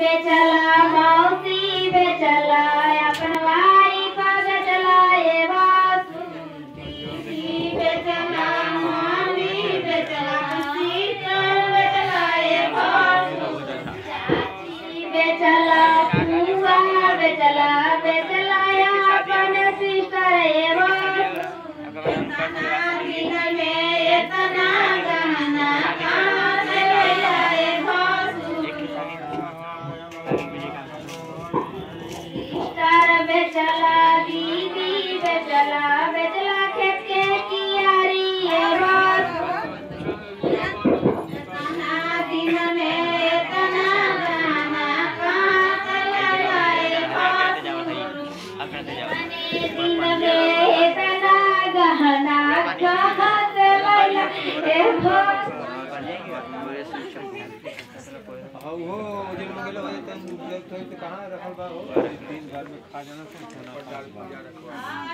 बेचला मौसी बेचला अपन भाई का बेचला ये बासुरी बेचला मामी बेचला सीता बेचला ये बासुरी चाची बेचला फूफा बेचला बेचला या अपन सिस्टर ये बासुरी हाँ है तन थे तो कहाँ रखल बा? हो दिन भर में खा जाना से खाना डाल के